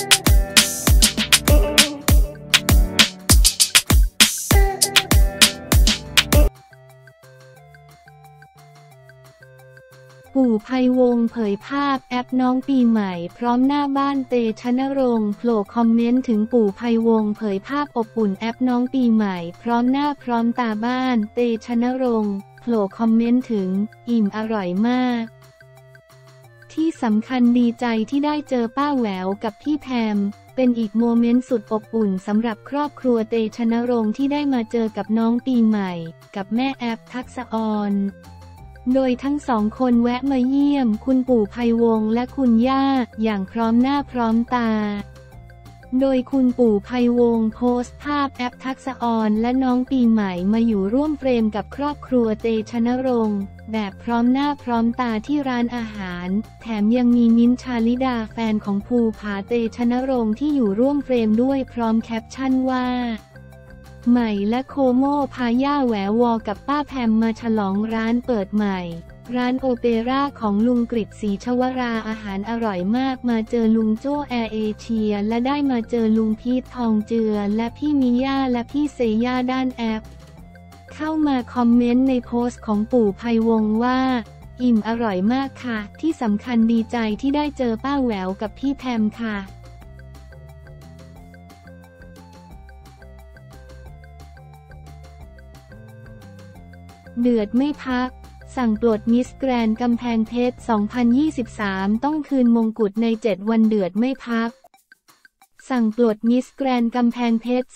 ปู่ไพวงเผยภาพแอปน้องปีใหม่ พร้อมหน้าบ้านเตชนรงค์โผล่คอมเมนต์ถึงปู่ไพวงเผยภาพอบอุ่นแอปน้องปีใหม่ พร้อมหน้าพร้อมตาบ้านเตชนรงค์โผล่คอมเมนต์ถึง อิ่มอร่อยมาก ที่สำคัญดีใจที่ได้เจอป้าแหววกับพี่แพม เป็นอีกโมเมนต์สุดอบอุ่นสำหรับครอบครัวเตชะณรงค์ที่ได้มาเจอกับน้องปีใหม่ กับแม่แอฟทักษอรโดยทั้งสองคนแวะมาเยี่ยม คุณปู่ไพวงษ์และคุณย่า อย่างพร้อมหน้าพร้อมตา โดยคุณปู่ไพวงษ์โพสต์ภาพแอฟทักษอรและน้องปีใหม่มาอยู่ร่วมเฟรมกับครอบครัวเตชะณรงค์แบบพร้อมหน้าพร้อมตาที่ร้านอาหาร แถมยังมีมิ้นต์ชาลิดาแฟนของภูผาเตชะณรงค์ที่อยู่ร่วมเฟรมด้วยพร้อมแคปชั่นว่า ใหม่และโคโมพาย่าแหววกับป้าแพมมาฉลองร้านเปิดใหม่ ร้านโอเปร่าของลุงกฤษศรีชวาลาอาหารอร่อยมากมาเจอลุงโจ้แอร์เอเชีย และได้มาเจอลุงพีททองเจือ และพี่มิย่าและพี่เซย่าด้านแอฟ เข้ามาคอมเมนต์ในโพสต์ของปู่ไพวงษ์ว่า อิ่มอร่อยมากค่ะ ที่สำคัญดีใจที่ได้เจอป้าแหววกับพี่แพมค่ะเดือดไม่พัก สั่งปลดมิสแกรนด์กำแพงเพชร 2023 ต้องคืนมงกุฎใน 7 วันเดือดไม่พัก สั่งปลดมิสแกรนด์กำแพงเพชร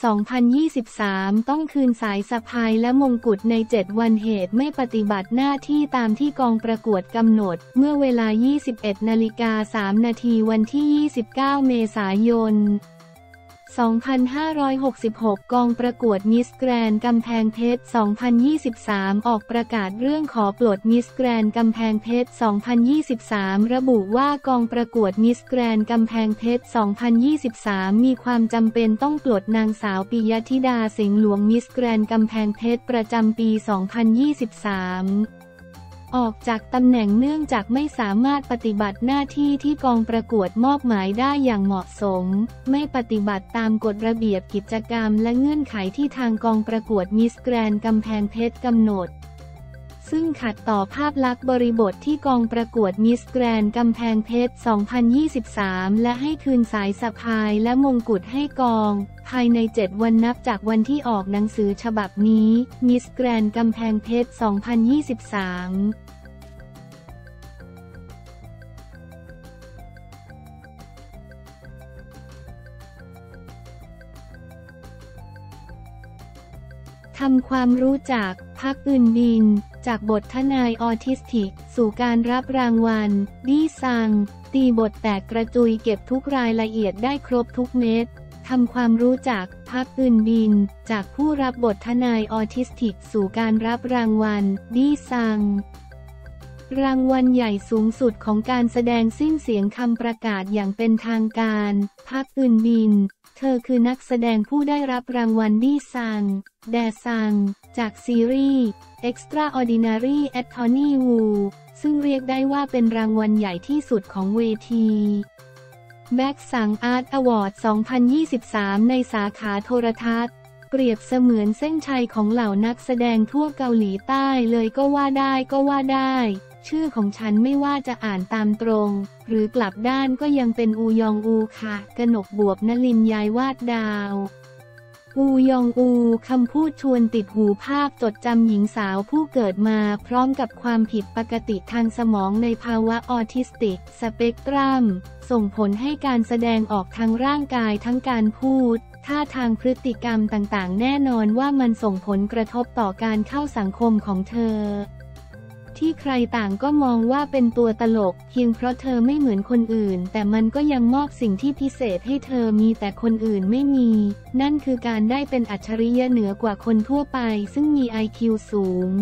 2023 ต้องคืนสายสะพายและมงกุฎใน 7 วันเหตุไม่ปฏิบัติหน้าที่ตามที่กองประกวดกำหนด เมื่อเวลา 21นาฬิกา3นาทีวันที่ 29 เมษายน 2566 กองประกวดมิสแกรนด์กำแพงเพชร 2023 ออกประกาศเรื่องขอปลดมิสแกรนด์กำแพงเพชร 2023 ระบุว่ากองประกวดมิสแกรนด์กำแพงเพชร 2023 มีความจำเป็นต้องปลดนางสาวปิยธิดาสิงห์หลวงมิสแกรนด์กำแพงเพชรประจำปี 2023 ออกจากตำแหน่งเนื่องจากไม่สามารถปฏิบัติหน้าที่ที่กองประกวดมอบหมายได้อย่างเหมาะสม ไม่ปฏิบัติตามกฎระเบียบกิจกรรมและเงื่อนไขที่ทางกองประกวดมิสแกรนด์กำแพงเพชรกำหนด ซึ่งขัดต่อภาพลักษณ์บริบทที่กองประกวดมิสแกรนด์กำแพงเพชร 2023 และให้คืนสายสะพายและมงกุฎให้กอง ภายใน 7 วันนับจากวันที่ออกหนังสือฉบับนี้ มิสแกรนด์กำแพงเพชร 2023ทำความรู้จัก พัคอึนบิน จากบททนายออทิสติก สู่การรับรางวัล แดซัง ตีบทแตกกระจุยเก็บทุกรายละเอียดได้ครบทุกเม็ดทำความรู้จักพัคอึนบิน จากผู้รับบททนายออทิสติก สู่การรับรางวัล แดซัง รางวัลใหญ่สูงสุดของการแสดงสิ้นเสียงคำประกาศอย่างเป็นทางการ พัคอึนบิน เธอคือนักแสดงผู้ได้รับรางวัลแดซัง แดซัง จากซีรีส์ Extraordinary Attorney Woo ซึ่งเรียกได้ว่าเป็นรางวัลใหญ่ที่สุดของเวที Baeksang Arts Awards 2023 ในสาขาโทรทัศน์ เปรียบเสมือนเส้นชัยของเหล่านักแสดงทั่วเกาหลีใต้เลยก็ว่าได้ก็ว่าได้ ชื่อของฉันไม่ว่าจะอ่านตามตรง หรือกลับด้านก็ยังเป็นอูยองอูค่ะ กนกบวบนลินยายวาดดาว อูยองอูคำพูดชวนติดหูภาพจดจำหญิงสาวผู้เกิดมาพร้อมกับความผิดปกติทางสมองในภาวะออทิสติก สเปกตรัม ส่งผลให้การแสดงออกทางร่างกายทั้งการพูดท่าทางพฤติกรรมต่างๆ แน่นอนว่ามันส่งผลกระทบต่อการเข้าสังคมของเธอ ที่ใครต่างก็มองว่าเป็นตัวตลก เพียงเพราะเธอไม่เหมือนคนอื่น แต่มันก็ยังมอบสิ่งที่พิเศษให้เธอมีแต่คนอื่นไม่มี นั่นคือการได้เป็นอัจฉริยะเหนือกว่าคนทั่วไป ซึ่งมี IQ สูง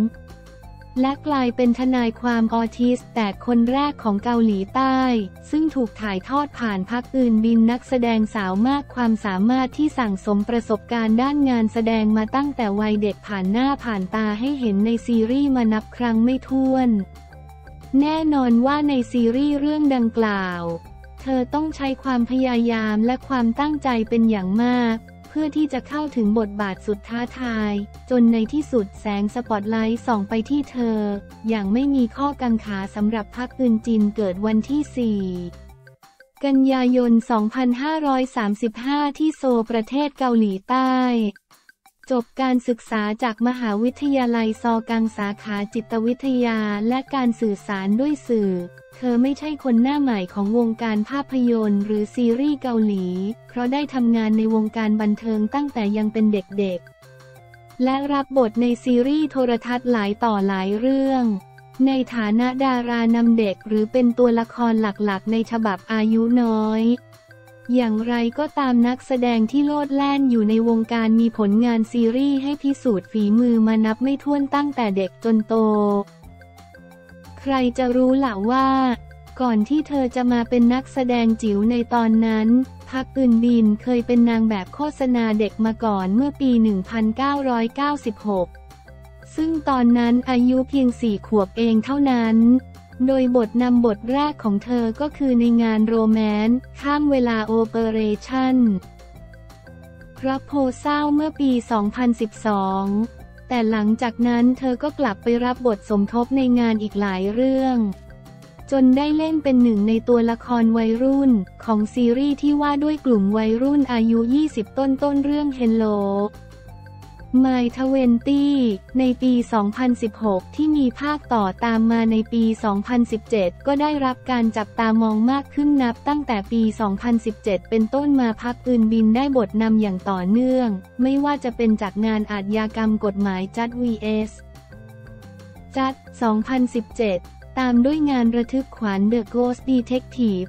และกลายเป็นทนายความออทิสแต่คนแรกของเกาหลีใต้ ซึ่งถูกถ่ายทอดผ่านพักอื่นบินนักแสดงสาวมากความสามารถที่สั่งสมประสบการณ์ด้านงานแสดงมาตั้งแต่วัยเด็กผ่านหน้าผ่านตาให้เห็นในซีรีส์มานับครั้งไม่ถ้วน แน่นอนว่าในซีรีส์เรื่องดังกล่าว เธอต้องใช้ความพยายามและความตั้งใจเป็นอย่างมาก เพื่อที่จะเข้าถึงบทบาทสุดท้าทาย จนในที่สุดแสงสปอตไลท์ส่องไปที่เธอ อย่างไม่มีข้อกังขาสำหรับพักอึนจินเกิดวันที่ 4กันยายน 2535 ที่โซลประเทศเกาหลีใต้ จบการศึกษาจากมหาวิทยาลัยซอกังสาขาจิตวิทยาและการสื่อสารด้วยสื่อ เธอไม่ใช่คนหน้าใหม่ของวงการภาพยนตร์หรือซีรีส์เกาหลี เพราะได้ทำงานในวงการบันเทิงตั้งแต่ยังเป็นเด็กๆ และรับบทในซีรีส์โทรทัศน์หลายต่อหลายเรื่องในฐานะดารานำเด็กหรือเป็นตัวละครหลักๆ ในฉบับอายุน้อย อย่างไรก็ตามนักแสดงที่โลดแล่นอยู่ในวงการมีผลงานซีรีส์ให้พิสูจน์ฝีมือมานับไม่ถ้วนตั้งแต่เด็กจนโต ใครจะรู้ล่ะว่า ก่อนที่เธอจะมาเป็นนักแสดงจิ๋วในตอนนั้น พักอื่นบินเคยเป็นนางแบบโฆษณาเด็กมาก่อนเมื่อปี 1996 ซึ่งตอนนั้นอายุเพียงสี่ขวบเองเท่านั้น โดยบทนำบทแรกของเธอก็คือในงานโรแมนต์ข้ามเวลาโอเปอเรชั่นรับโพเศร้าเมื่อปี 2012 แต่หลังจากนั้นเธอก็กลับไปรับบทสมทบในงานอีกหลายเรื่อง จนได้เล่นเป็นหนึ่งในตัวละครวัยรุ่นของซีรีส์ที่ว่าด้วยกลุ่มวัยรุ่นอายุ 20 ต้นต้นเรื่อง Hello My 20ในปี 2016 ที่มีภาคต่อตามมาในปี 2017 ก็ได้รับการจับตามองมากขึ้นนับตั้งแต่ปี 2017 เป็นต้นมาพักอื่นบินได้บทนำอย่างต่อเนื่อง ไม่ว่าจะเป็นจากงานอาชญากรรมกฎหมายจัด vs จัด 2017 ตามด้วยงานระทึกขวัญ The Ghost Detective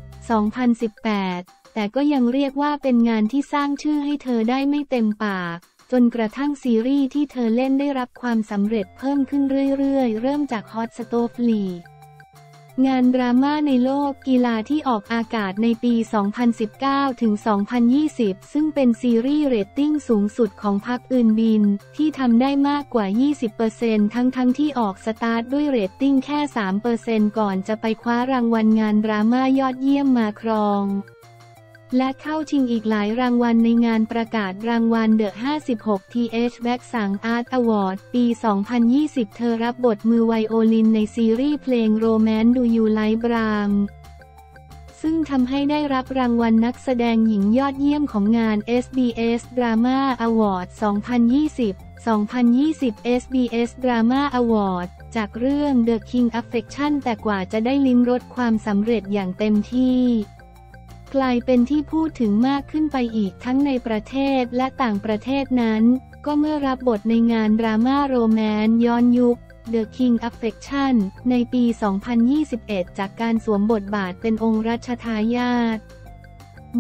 2018 แต่ก็ยังเรียกว่าเป็นงานที่สร้างชื่อให้เธอได้ไม่เต็มปาก จนกระทั่งซีรีส์ที่เธอเล่นได้รับความสำเร็จเพิ่มขึ้นเรื่อยๆ เริ่มจาก Hot Stove League งานดราม่าในโลกกีฬาที่ออกอากาศในปี 2019 ถึง 2020 ซึ่งเป็นซีรีส์เรตติ้งสูงสุดของพัคอึนบิน ที่ทำได้มากกว่า 20%ทั้งๆทที่ออกสตาร์ทด้วยเรตติ้งแค่ 3%ก่อนจะไปคว้ารางวัลงานดราม่ายอดเยี่ยมมาครอง และเข้าชิงอีกหลายรางวัลในงานประกาศรางวัล The 56th Baeksang Arts Awards ปี 2020 เธอรับบทมือไวโอลินในซีรีส์เพลง Romance Do You Like Brahms ซึ่งทำให้ได้รับรางวัลนักแสดงหญิงยอดเยี่ยมของงาน SBS Drama Award 2020 2020 SBS Drama Award จากเรื่อง The King Affection แต่กว่าจะได้ลิ้มรสความสำเร็จอย่างเต็มที่ กลายเป็นที่พูดถึงมากขึ้นไปอีกทั้งในประเทศและต่างประเทศนั้น ก็เมื่อรับบทในงานดราม่าโรแมนต์ย้อนยุค The King Affection ในปี 2021 จากการสวมบทบาทเป็นองค์รัชทายาท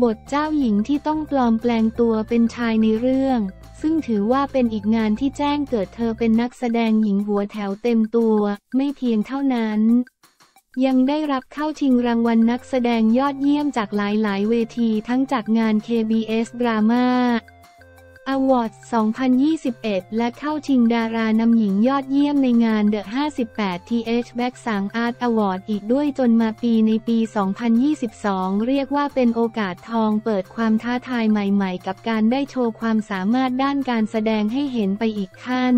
บทเจ้าหญิงที่ต้องปลอมแปลงตัวเป็นชายในเรื่อง ซึ่งถือว่าเป็นอีกงานที่แจ้งเกิดเธอเป็นนักแสดงหญิงหัวแถวเต็มตัว ไม่เพียงเท่านั้น ยังได้รับเข้าชิงรางวัลนักแสดงยอดเยี่ยมจากหลายๆ เวทีทั้งจากงาน KBS Drama Awards 2021 และเข้าชิงดารานำหญิงยอดเยี่ยมในงาน The 58 TH Back สัง Art Award อีกด้วยจนมาปีในปี 2022 เรียกว่าเป็นโอกาสทองเปิดความท้าทายใหม่ๆ กับการได้โชว์ความสามารถด้านการแสดงให้เห็นไปอีกขั้น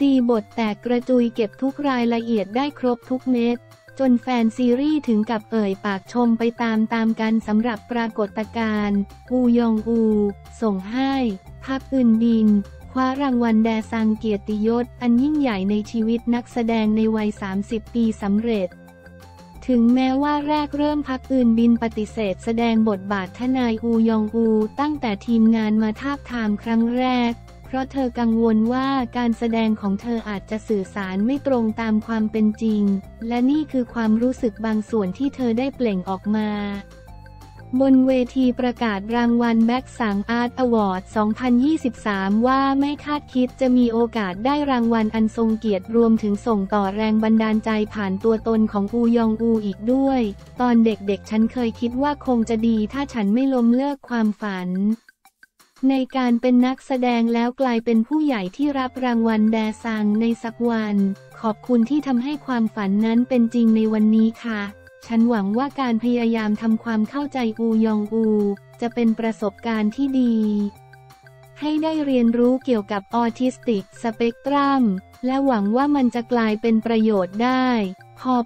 ตีบทแตกกระจุยเก็บทุกรายละเอียดได้ครบทุกเม็ด จนแฟนซีรีส์ถึงกับเอ่ยปากชมไปตามตามกันสำหรับปรากฏการณ์อูยองอู ส่งให้พักอื่นบิน คว้ารางวัลแดซังเกียรติยศ อันยิ่งใหญ่ในชีวิตนักแสดงในวัย 30 ปีสำเร็จถึงแม้ว่าแรกเริ่มพักอื่นบินปฏิเสธแสดงบทบาททนายอูยองอู ตั้งแต่ทีมงานมาทาบทามครั้งแรก เพราะเธอกังวลว่าการแสดงของเธออาจจะสื่อสารไม่ตรงตามความเป็นจริง และนี่คือความรู้สึกบางส่วนที่เธอได้เปล่งออกมาบนเวทีประกาศรางวัล Baeksang Arts Awards 2023 ว่าไม่คาดคิดจะมีโอกาสได้รางวัลอันทรงเกียรติรวมถึงส่งต่อแรงบันดาลใจผ่านตัวตนของอูยองอูอีกด้วย ตอนเด็กๆฉันเคยคิดว่าคงจะดีถ้าฉันไม่ล้มเลิกความฝัน ในการเป็นนักแสดงแล้วกลายเป็นผู้ใหญ่ที่รับรางวัลแดซังในสักวัน ขอบคุณที่ทำให้ความฝันนั้นเป็นจริงในวันนี้ค่ะ ฉันหวังว่าการพยายามทำความเข้าใจอูยองอู จะเป็นประสบการณ์ที่ดี ให้ได้เรียนรู้เกี่ยวกับออทิสติกสเปกตรัม และหวังว่ามันจะกลายเป็นประโยชน์ได้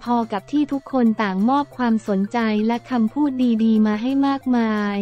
พอๆกับที่ทุกคนต่างมอบความสนใจและคำพูดดีๆ มาให้มากมาย